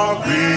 sorry.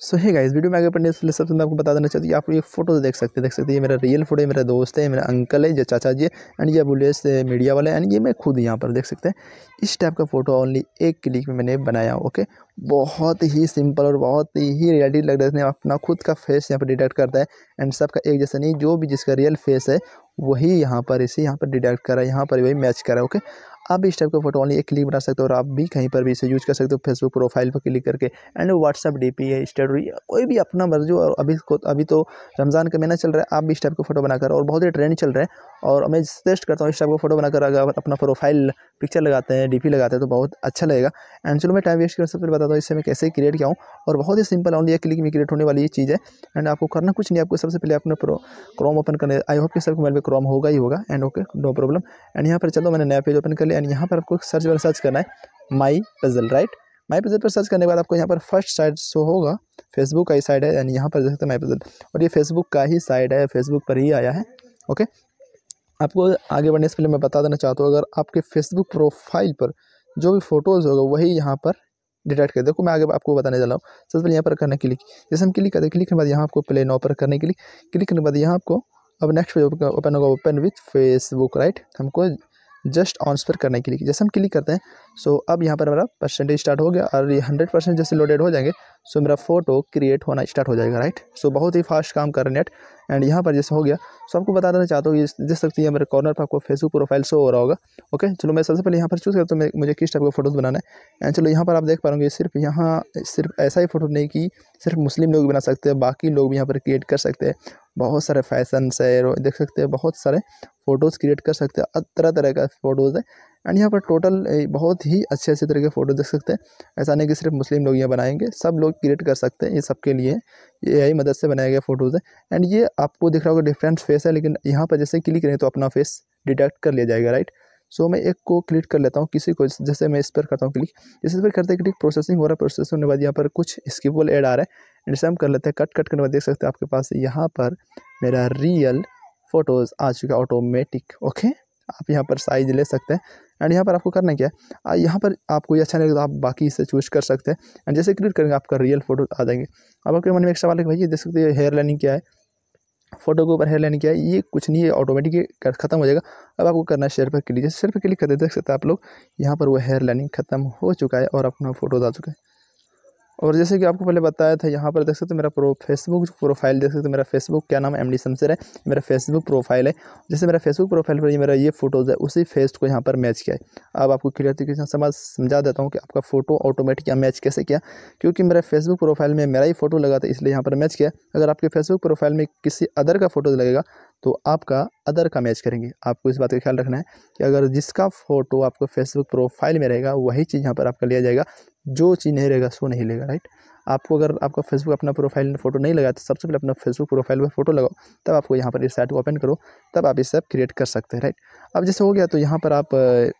सो है guys video में आगे बढ़ने से सबसे मैं आपको बता देना चाहती हूँ आप ये फ़ोटो देख सकते हैं, देख सकते हैं। ये मेरा रियल फ़ोटो है मेरा दोस्त है, मेरा अंकल है, जो चाचा जी एंड ये बोलिए से मीडिया वाले एंड ये मैं खुद यहाँ पर देख सकते हैं। इस टाइप का फ़ोटो ओनली एक क्लिक में मैंने बनाया ओके बहुत ही सिंपल और बहुत ही रियलिटी लग रहा है अपना खुद का फेस यहाँ पर डिटेक्ट करता है एंड सबका एक जैसा नहीं, जो भी जिसका रियल फेस है, वही यहाँ पर इसे यहाँ पर डिटेक्ट करा है, यहाँ पर वही मैच करा है ओके आप भी इस टाइप का फ़ोटो ओनली एक क्लिक बना सकते हो और आप भी कहीं पर भी इसे यूज़ कर सकते हो फेसबुक प्रोफ़ाइल पर क्लिक करके एंड व्हाट्सअप डी पी है स्टोरी कोई भी अपना मर्ज़ी और अभी अभी तो रमज़ान का महीना चल रहा है, आप भी इस टाइप का फ़ोटो बनाकर और बहुत ही ट्रेंड चल रहा है और मैं सजेस्ट करता हूँ इस टाइप का फ़ोटो बनाकर अगर अपना प्रोफ़ाइल पिक्चर लगाते हैं डीपी लगाते हैं तो बहुत अच्छा लगेगा एंड चलो मैं टाइम वेस्ट कर सबसे पहले बताता हूँ इससे मैं कैसे क्रिएट किया हूँ और बहुत ही सिंपल ओनली एक क्लिक में क्रिएट होने वाली ये चीज़ है एंड आपको करना कुछ नहीं, आपको सबसे पहले अपने प्रो क्रोम ओपन करने आई होप कि सबके मोबाइल में क्रोम होगा ही होगा and okay no problem and यहाँ पर चलो मैंने नया पेज ओपन कर लिया एंड यहाँ पर आपको सर्च वाला सर्च करना है my puzzle right my puzzle पर सर्च करने के बाद आपको यहाँ पर फ़र्स्ट साइड शो होगा फेसबुक का ही साइड है यानी यहाँ पर देख सकते हैं माई पजल और ये फेसबुक का ही साइड है फेसबुक पर ही आया है ओके आपको आगे बढ़ने से पहले मैं बता देना चाहता हूँ, अगर आपके फेसबुक प्रोफ़ाइल पर जो भी फ़ोटोज़ होगा, वही यहाँ पर डिटेक्ट कर देखो, मैं आगे आपको बताने जा रहा हूँ। सबसे पहले यहाँ पर करना क्लिक जैसे हम क्लिक करते हैं क्लिक करने के बाद यहाँ आपको प्ले नो पर करने के लिए क्लिक करने के बाद यहाँ आपको अब नेक्स्ट पेज ओपन होगा ओपन विथ फेसबुक राइट हमको जस्ट ऑन्स पर करने के लिए, जैसे हम क्लिक करते हैं सो अब यहाँ पर हमारा परसेंटेज स्टार्ट हो गया, और ये हंड्रेड परसेंट जैसे लोडेड हो जाएँगे सो मेरा फ़ोटो क्रिएट होना स्टार्ट हो जाएगा राइट सो बहुत ही फास्ट काम कर रहे नेट एंड यहाँ पर जैसे हो गया सो आपको बता देना चाहता हूँ, ये देख सकती है मेरे कॉर्नर पर आपको फेसबुक प्रोफ़ाइल शो हो रहा होगा ओके चलो मैं सबसे पहले यहाँ पर चूज़ करता हूँ मुझे किस टाइप का फ़ोटोज़ बनाना है. एंड चलो यहाँ पर आप देख पा रहे सिर्फ़ यहाँ, सिर्फ़ ऐसा ही फ़ोटो नहीं कि सिर्फ़ मुस्लिम लोग बना सकते हैं, बाकी लोग भी यहाँ पर क्रिएट कर सकते हैं. बहुत सारे फ़ैशन है देख सकते हैं, बहुत सारे फ़ोटोज़ क्रिएट कर सकते हैं. तरह तरह का फ़ोटोज़ है. एंड यहाँ पर टोटल बहुत ही अच्छे अच्छे तरह के फ़ोटो देख सकते हैं। ऐसा नहीं कि सिर्फ़ मुस्लिम लोग यहाँ बनाएँगे, सब लोग क्रिएट कर सकते हैं, ये सबके लिए। ये यही मदद से बनाया गया फ़ोटोज़ है। एंड ये आपको दिख रहा होगा डिफरेंट फेस है, लेकिन यहाँ पर जैसे क्लिक करें तो अपना फेस डिटेक्ट कर लिया जाएगा राइट सो मैं एक को क्लिक कर लेता हूँ किसी को, जैसे मैं इस पर करता हूँ क्लिक इस पर करते क्लिक प्रोसेसिंग हो रहा है प्रोसेस होने के बाद यहाँ पर कुछ स्किपल एड आ रहा है। एंड हम कर लेते हैं कट कट करने बाद देख सकते हैं आपके पास यहाँ पर मेरा रियल फ़ोटोज़ आ चुका है ऑटोमेटिक ओके आप यहाँ पर साइज़ ले सकते हैं। एंड यहाँ पर आपको करना क्या है? यहाँ पर आपको ये अच्छा लगता तो आप बाकी इसे चूज़ कर सकते हैं। एंड जैसे क्लिक करेंगे, आपका रियल फ़ोटो आ जाएँगे। अब आपके मन में एक सवाल है भाई, ये देख सकते हैं हेयर लाइनिंग क्या है? फ़ोटो के ऊपर हेयर लाइनिंग क्या है? ये कुछ नहीं है ऑटोमेटिक खत्म हो जाएगा। अब आपको करना है शेयर पर क्लिक जैसे शेयर पर क्लिक करते देख सकते हैं आप लोग, यहाँ पर वो हेयर लाइनिंग खत्म हो चुका है और अपना फ़ोटो आ चुका है। और जैसे कि आपको पहले बताया था, यहाँ पर देख सकते मेरा प्रो फेसबुक प्रोफ़ाइल देख सकते मेरा फेसबुक क्या नाम है? एम डी शमशेर है। मेरा फेसबुक प्रोफ़ाइल है। जैसे मेरा फेसबुक प्रोफ़ाइल पर ये मेरा ये फ़ोटोज़ है, उसी फेस को यहाँ पर मैच किया है। अब आपको क्लियर तरीके से समझ, समझा देता हूँ कि आपका फ़ोटो ऑटोमेटिक या मैच कैसे किया। क्योंकि मेरा फेसबुक प्रोफ़ाइल में मेरा ही फ़ोटो लगा था, इसलिए यहाँ पर मैच किया। अगर आपके फेसबुक प्रोफ़ाइल में किसी अदर का फ़ोटो लगेगा तो आपका अदर का मैच करेंगे। आपको इस बात का ख्याल रखना है कि अगर जिसका फ़ोटो आपको फेसबुक प्रोफ़ाइल में रहेगा, वही चीज़ यहाँ पर आपका लिया जाएगा। जो चीज़ नहीं रहेगा, सो नहीं लेगा राइट आपको अगर आपका फेसबुक अपना प्रोफ़ाइल फ़ोटो नहीं लगा तो सबसे पहले अपना फेसबुक प्रोफ़ाइल पर फ़ोटो लगाओ, तब आपको यहाँ पर इस साइट को ओपन करो, तब आप इस ऐप क्रिएट कर सकते हैं राइट अब जैसे हो गया तो यहाँ पर आप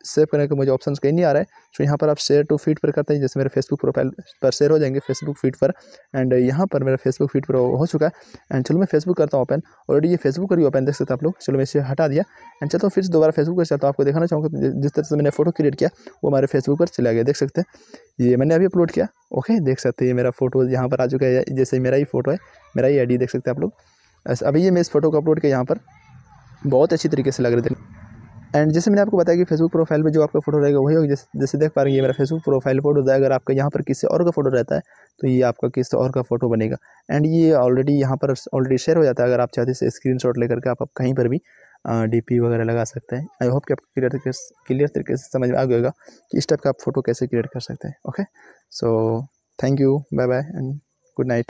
सेव करने का मुझे ऑप्शन कहीं नहीं आ रहा है तो यहाँ पर आप शेयर टू फ़ीड पर करते हैं, जैसे मेरे फेसबुक प्रोफ़ाइल पर शेयर हो जाएँगे फेसबुक फ़ीड पर एंड यहाँ पर मेरा फेसबुक फ़ीड पर हो चुका है एंड चलो मैं फेसबुक करता हूँ ओपन ऑलरेडी ये फेसबुक ही ओपन देख सकते हैं आप लोग, चलो मैं इसे हटा दिया एंड चलो फिर दोबारा फेसबुक पर चलता हूँ, आपको दिखाना चाहूँगा जिस तरह से मैंने फ़ोटो क्रिएट किया, वो हमारे फेसबुक पर चला गया देख सकते हैं, ये मैंने अभी अपलोड किया ओके, देख सकते हैं मेरा फ़ोटो यहाँ पर आ चुका है, जैसे मेरा ही फ़ोटो है, मेरा ही आई देख सकते हैं आप लोग। अभी ये मैं इस फ़ोटो को अपलोड किया यहाँ पर, बहुत अच्छी तरीके से लग रहे थे। एंड जैसे मैंने आपको बताया कि फेसबुक प्रोफ़ाइल में जो आपका फ़ोटो रहेगा, वही होगा, जैसे जैसे देख पा रहे हैं मेरा फेसबुक प्रोफ़ाइल फ़ोटो है अगर आपका यहाँ पर किसी और का फ़ोटो रहता है तो ये आपका किसी और का फ़ोटो बनेगा। एंड ये ऑलरेडी यहाँ पर ऑलरेडी शेयर हो जाता है, अगर आप चाहते हैं स्क्रीन शॉट लेकर के आप कहीं पर भी डी वगैरह लगा सकते हैं। आई होप कि आपको क्लियर तरीके से क्लियर तरीके से समझ में आ गएगा कि इस टाइप का आप फ़ोटो कैसे क्रिएट कर सकते हैं okay so thank you bye bye and good night